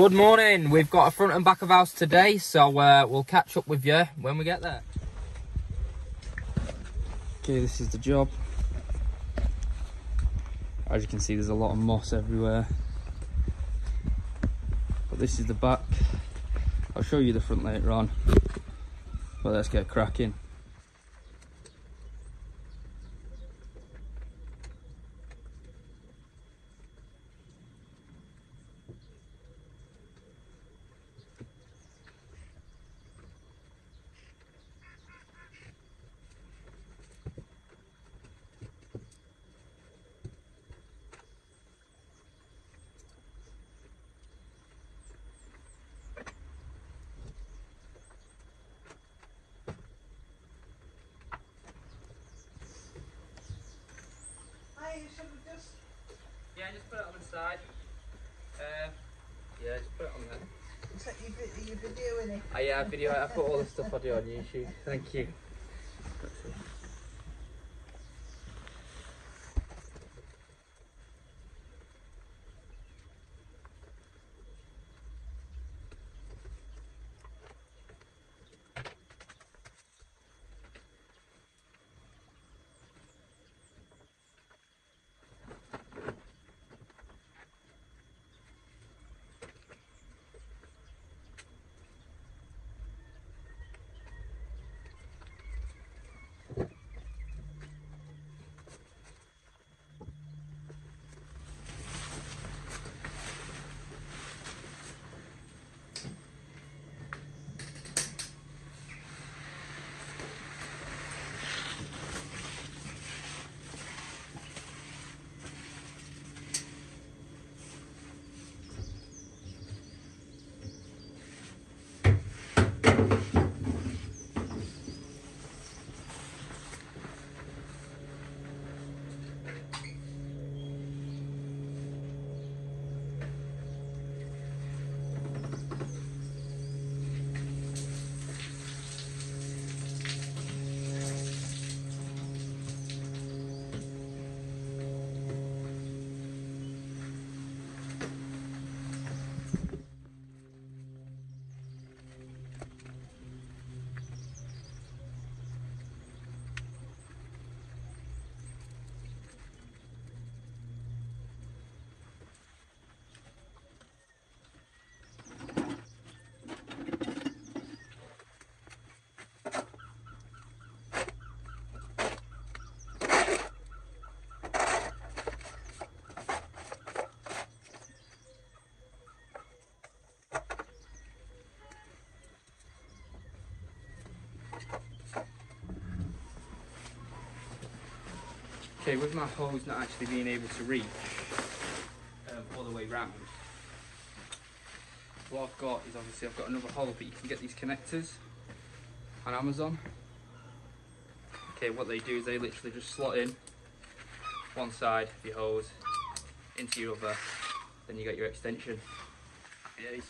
Good morning. We've got a front and back of house today, so uh, we'll catch up with you when we get there. Okay, this is the job. As you can see, there's a lot of moss everywhere. But this is the back. I'll show you the front later on. But let's get cracking. Side. Uh, yeah, just put it on there. You, vi- you videoing it? I yeah, video. I put all the stuff I do on YouTube. Thank you. Okay, with my hose not actually being able to reach um, all the way round, what I've got is obviously I've got another hole, but you can get these connectors on Amazon. Okay, what they do is they literally just slot in one side of your hose into your other, then you get your extension. Happy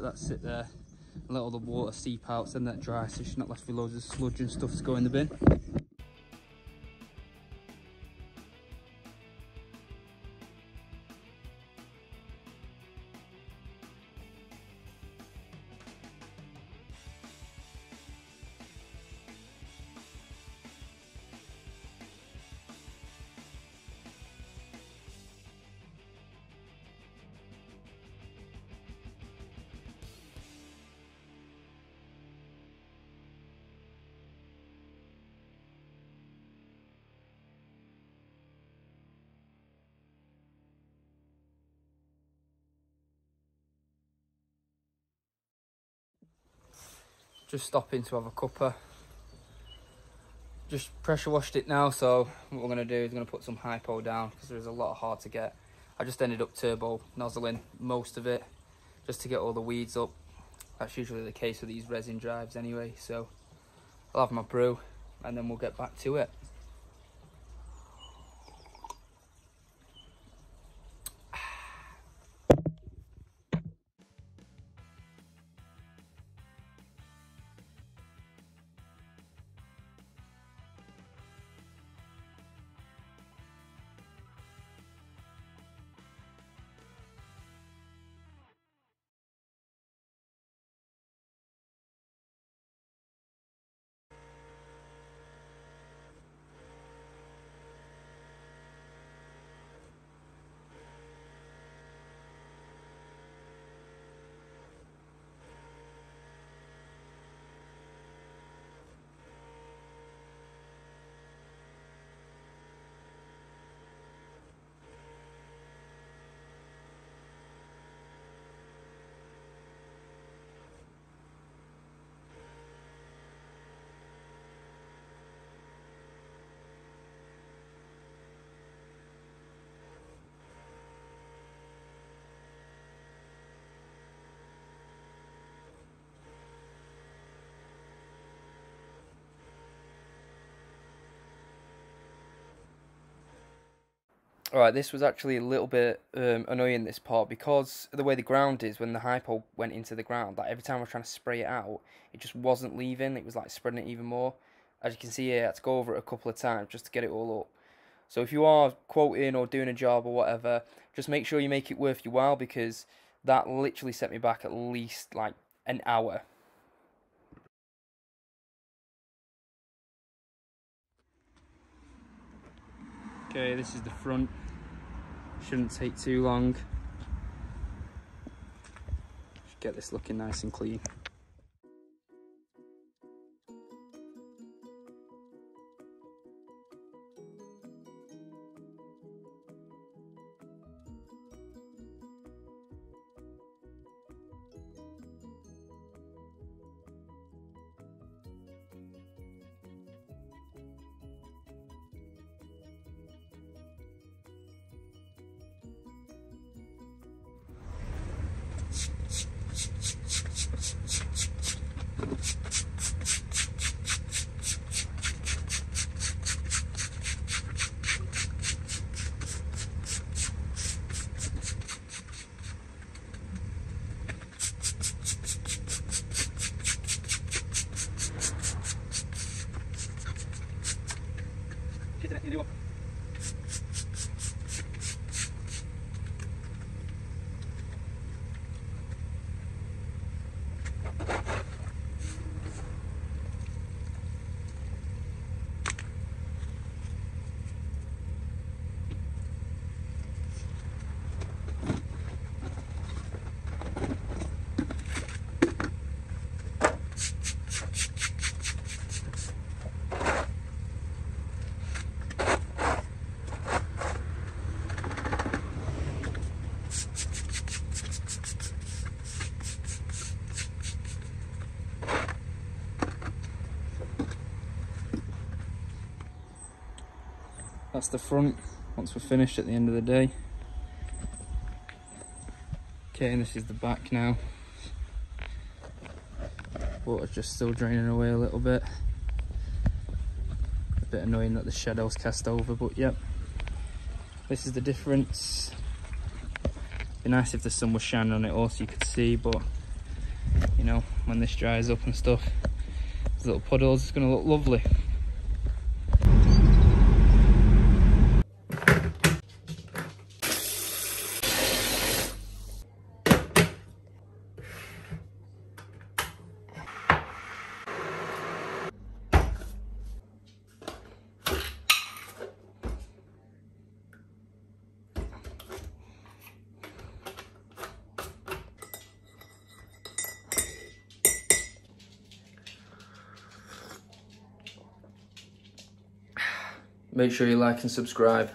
let that sit there let all the water seep out, send that dry so she's not left with loads of sludge and stuff to go in the bin. Just stopping to have a cuppa. Just pressure washed it now, so what we're going to do is going to put some hypo down because there's a lot hard to get. I just ended up turbo nozzling most of it just to get all the weeds up. That's usually the case with these resin drives anyway, so I'll have my brew and then we'll get back to it. Alright, this was actually a little bit um, annoying this part because the way the ground is when the hypo went into the ground, like every time I was trying to spray it out, it just wasn't leaving, it was like spreading it even more. As you can see here, I had to go over it a couple of times just to get it all up. So if you are quoting or doing a job or whatever, just make sure you make it worth your while because that literally set me back at least like an hour. Okay, this is the front. Shouldn't take too long. Should get this looking nice and clean. Sudah. That's the front once we're finished at the end of the day okay and this is the back now water's just still draining away a little bit a bit annoying that the shadow's cast over but yep this is the difference be nice if the sun was shining on it also you could see but you know, when this dries up and stuff. These little puddles, it's gonna look lovely. Make sure you like and subscribe.